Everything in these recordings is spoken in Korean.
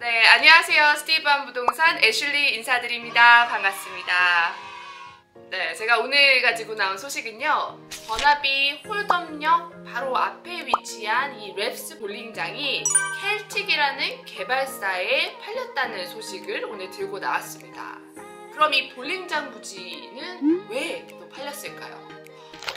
네, 안녕하세요. 스티브한 부동산 애슐리 인사드립니다. 반갑습니다. 네, 제가 오늘 가지고 나온 소식은요. 버나비 홀덤역 바로 앞에 위치한 이 REVS 볼링장이 Keltic이라는 개발사에 팔렸다는 소식을 오늘 들고 나왔습니다. 그럼 이 볼링장 부지는 왜 또 팔렸을까요?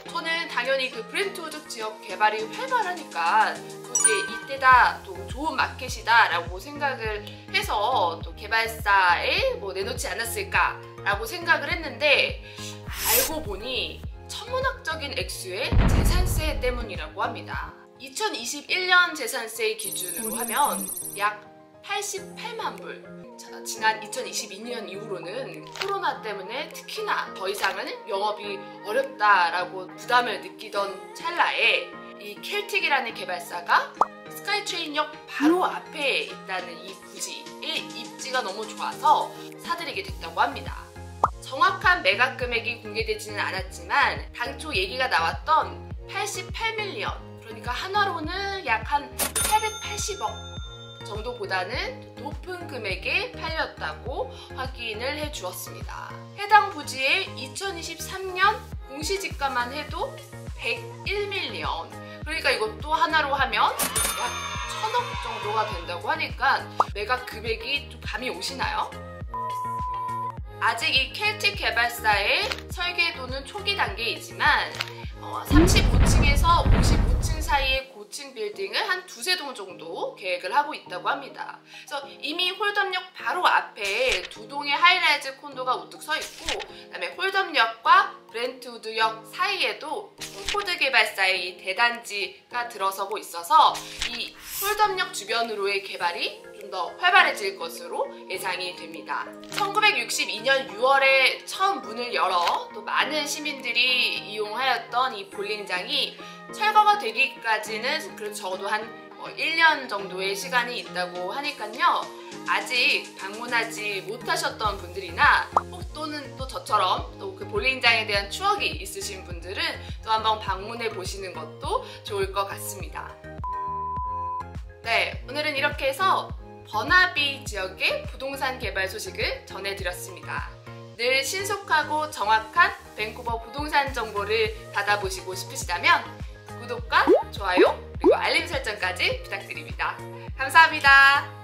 저는 당연히 그 브렌트우드 지역 개발이 활발하니까 굳이 이때다 또 좋은 마켓이다 라고 생각을 해서 또 개발사에 뭐 내놓지 않았을까 라고 생각을 했는데 알고 보니 천문학적인 액수의 재산세 때문이라고 합니다. 2021년 재산세 기준으로 하면 약 88만 불. 자, 지난 2022년 이후로는 코로나 때문에 특히나 더 이상은 영업이 어렵다라고 부담을 느끼던 찰나에 이 켈틱이라는 개발사가 스카이트레인역 바로 앞에 있다는 이 부지의 입지가 너무 좋아서 사들이게 됐다고 합니다. 정확한 매각 금액이 공개되지는 않았지만 당초 얘기가 나왔던 88밀리언 그러니까 한화로는 약 한 880억 정도보다는 높은 금액에 팔렸다고 확인을 해 주었습니다. 해당 부지의 2023년 공시지가만 해도 101 million 그러니까 이것도 한화로 하면 약 천억 정도가 된다고 하니까 매각 금액이 좀 감이 오시나요? 아직 이 켈틱 개발사의 설계도는 초기 단계이지만 어, 35층에서 55층 사이의 고층 빌딩을 한 두세 동 정도 계획을 하고 있다고 합니다. 그래서 이미 홀덤역 바로 앞에 두 동의 high-rise 콘도가 우뚝 서 있고 그다음에 홀덤역과 브렌트우드역 사이에도 코드 개발사의 이 대단지가 들어서고 있어서 이 홀덤역 주변으로의 개발이 좀 더 활발해질 것으로 예상이 됩니다. 1962년 6월에 처음 문을 열어 또 많은 시민들이 이용하였던 이 볼링장이 철거가 되기까지는 그래도 적어도 한 1년 정도의 시간이 있다고 하니까요. 아직 방문하지 못하셨던 분들이나 또는 또 저처럼 또 그 볼링장에 대한 추억이 있으신 분들은 또 한번 방문해 보시는 것도 좋을 것 같습니다. 네, 오늘은 이렇게 해서 버나비 지역의 부동산 개발 소식을 전해드렸습니다. 늘 신속하고 정확한 밴쿠버 부동산 정보를 받아보시고 싶으시다면 구독과 좋아요 그리고 알림 설정까지 부탁드립니다. 감사합니다.